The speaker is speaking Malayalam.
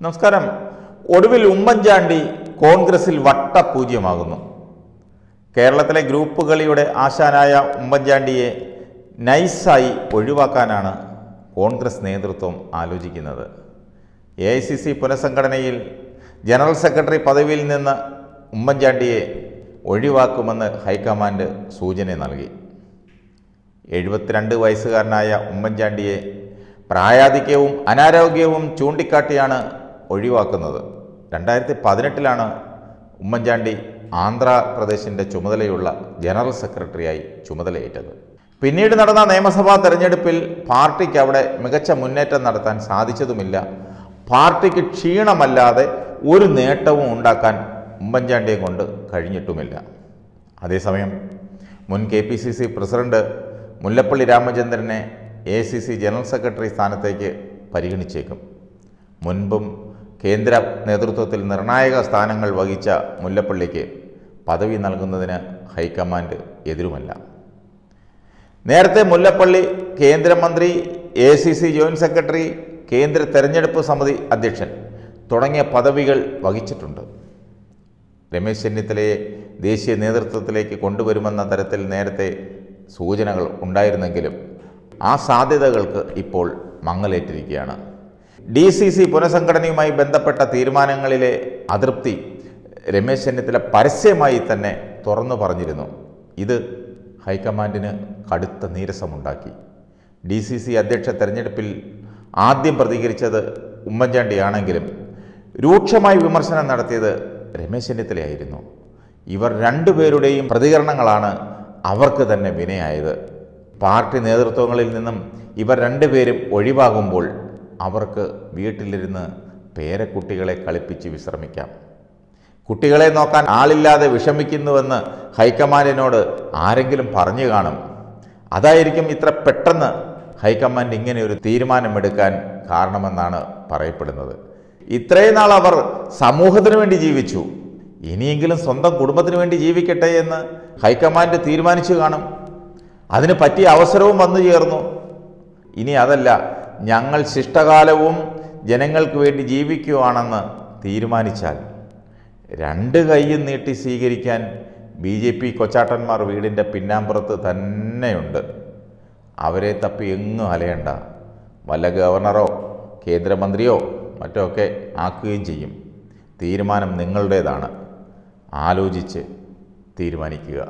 നമസ്കാരം. ഒടുവിൽ ഉമ്മൻചാണ്ടി കോൺഗ്രസിൽ വട്ടപൂജ്യമാകുന്നു. കേരളത്തിലെ ഗ്രൂപ്പുകളിയുടെ ആശാനായ ഉമ്മൻചാണ്ടിയെ നൈസായി ഒഴിവാക്കാനാണ് കോൺഗ്രസ് നേതൃത്വം ആലോചിക്കുന്നത്. എ ഐ സി സി പുനഃസംഘടനയിൽ ജനറൽ സെക്രട്ടറി പദവിയിൽ നിന്ന് ഉമ്മൻചാണ്ടിയെ ഒഴിവാക്കുമെന്ന് ഹൈക്കമാൻഡ് സൂചന നൽകി. എഴുപത്തിരണ്ട് വയസ്സുകാരനായ ഉമ്മൻചാണ്ടിയെ പ്രായാധിക്യവും അനാരോഗ്യവും ചൂണ്ടിക്കാട്ടിയാണ് ഒഴിവാക്കുന്നത്. രണ്ടായിരത്തി പതിനെട്ടിലാണ് ഉമ്മൻചാണ്ടി ആന്ധ്രാപ്രദേശിന്റെ ചുമതലയുള്ള ജനറൽ സെക്രട്ടറിയായി ചുമതലയേറ്റത്. പിന്നീട് നടന്ന നിയമസഭാ തെരഞ്ഞെടുപ്പിൽ പാർട്ടിക്ക് അവിടെ മികച്ച മുന്നേറ്റം നടത്താൻ സാധിച്ചതുമില്ല. പാർട്ടിക്ക് ക്ഷീണമല്ലാതെ ഒരു നേട്ടവും ഉണ്ടാക്കാൻ ഉമ്മൻചാണ്ടിയെ കൊണ്ട് കഴിഞ്ഞിട്ടുമില്ല. അതേസമയം മുൻ K P C C president Mullappally രാമചന്ദ്രനെ A C C general secretary സ്ഥാനത്തേക്ക് പരിഗണിച്ചേക്കും. മുൻപും കേന്ദ്ര നേതൃത്വത്തിൽ നിർണായക സ്ഥാനങ്ങൾ വഹിച്ച മുല്ലപ്പള്ളിക്ക് പദവി നൽകുന്നതിന് ഹൈക്കമാൻഡ് എതിരുമല്ല. നേരത്തെ മുല്ലപ്പള്ളി കേന്ദ്രമന്ത്രി A C C joint secretary കേന്ദ്ര തെരഞ്ഞെടുപ്പ് സമിതി അധ്യക്ഷൻ തുടങ്ങിയ പദവികൾ വഹിച്ചിട്ടുണ്ട്. രമേശ് ചെന്നിത്തലയെ ദേശീയ നേതൃത്വത്തിലേക്ക് കൊണ്ടുവരുമെന്ന തരത്തിൽ നേരത്തെ സൂചനകൾ ഉണ്ടായിരുന്നെങ്കിലും ആ സാധ്യതകൾക്ക് ഇപ്പോൾ മങ്ങലേറ്റിരിക്കുകയാണ്. ഡി സി സി പുനഃസംഘടനയുമായി ബന്ധപ്പെട്ട തീരുമാനങ്ങളിലെ അതൃപ്തി രമേശ് ചെന്നിത്തല പരസ്യമായി തന്നെ തുറന്നു പറഞ്ഞിരുന്നു. ഇത് ഹൈക്കമാൻഡിന് കടുത്ത നീരസമുണ്ടാക്കി. ഡി സി സി അധ്യക്ഷ തെരഞ്ഞെടുപ്പിൽ ആദ്യം പ്രതികരിച്ചത് ഉമ്മൻചാണ്ടിയാണെങ്കിലും രൂക്ഷമായി വിമർശനം നടത്തിയത് രമേശ് ചെന്നിത്തലയായിരുന്നു. ഇവർ രണ്ടുപേരുടെയും പ്രതികരണങ്ങളാണ് അവർക്ക് തന്നെ വിനയായത്. പാർട്ടി നേതൃത്വങ്ങളിൽ നിന്നും ഇവർ രണ്ടുപേരും ഒഴിവാകുമ്പോൾ അവർക്ക് വീട്ടിലിരുന്ന് പേരക്കുട്ടികളെ കളിപ്പിച്ച് വിശ്രമിക്കാം. കുട്ടികളെ നോക്കാൻ ആളില്ലാതെ വിഷമിക്കുന്നുവെന്ന് ഹൈക്കമാൻഡിനോട് ആരെങ്കിലും പറഞ്ഞു കാണും. അതായിരിക്കും ഇത്ര പെട്ടെന്ന് ഹൈക്കമാൻഡ് ഇങ്ങനെ ഒരു തീരുമാനമെടുക്കാൻ കാരണമെന്നാണ് പറയപ്പെടുന്നത്. ഇത്രയും നാൾ അവർ സമൂഹത്തിന് വേണ്ടി ജീവിച്ചു. ഇനിയെങ്കിലും സ്വന്തം കുടുംബത്തിന് വേണ്ടി ജീവിക്കട്ടെ എന്ന് ഹൈക്കമാൻഡ് തീരുമാനിച്ചു കാണും. അതിന് പറ്റിയ അവസരവും വന്നു ചേർന്നു. ഇനി അതല്ല ഞങ്ങൾ ശിഷ്ടകാലവും ജനങ്ങൾക്ക് വേണ്ടി ജീവിക്കുവാണെന്ന് തീരുമാനിച്ചാൽ രണ്ട് കൈയും നീട്ടി സ്വീകരിക്കാൻ ബി ജെ പി കൊച്ചാട്ടന്മാർ വീടിന്റെ പിന്നാമ്പുറത്ത് തന്നെയുണ്ട്. അവരെ തപ്പി എങ്ങും അലയണ്ട. വല്ല ഗവർണറോ കേന്ദ്രമന്ത്രിയോ മറ്റോ ഒക്കെ ആക്കുകയും ചെയ്യും. തീരുമാനം നിങ്ങളുടേതാണ്. ആലോചിച്ച് തീരുമാനിക്കുക.